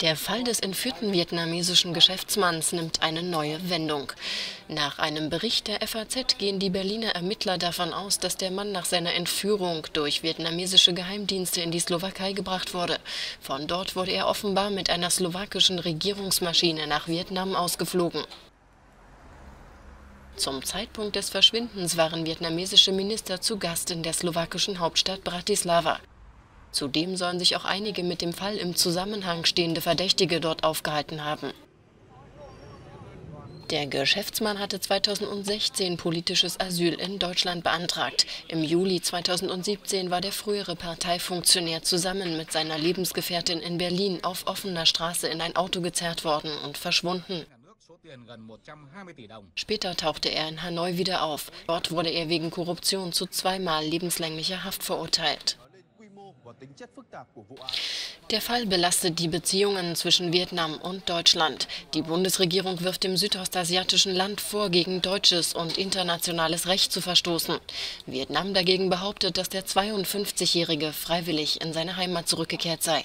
Der Fall des entführten vietnamesischen Geschäftsmanns nimmt eine neue Wendung. Nach einem Bericht der FAZ gehen die Berliner Ermittler davon aus, dass der Mann nach seiner Entführung durch vietnamesische Geheimdienste in die Slowakei gebracht wurde. Von dort wurde er offenbar mit einer slowakischen Regierungsmaschine nach Vietnam ausgeflogen. Zum Zeitpunkt des Verschwindens waren vietnamesische Minister zu Gast in der slowakischen Hauptstadt Bratislava. Zudem sollen sich auch einige mit dem Fall im Zusammenhang stehende Verdächtige dort aufgehalten haben. Der Geschäftsmann hatte 2016 politisches Asyl in Deutschland beantragt. Im Juli 2017 war der frühere Parteifunktionär zusammen mit seiner Lebensgefährtin in Berlin auf offener Straße in ein Auto gezerrt worden und verschwunden. Später tauchte er in Hanoi wieder auf. Dort wurde er wegen Korruption zu zweimal lebenslänglicher Haft verurteilt. Der Fall belastet die Beziehungen zwischen Vietnam und Deutschland. Die Bundesregierung wirft dem südostasiatischen Land vor, gegen deutsches und internationales Recht zu verstoßen. Vietnam dagegen behauptet, dass der 52-Jährige freiwillig in seine Heimat zurückgekehrt sei.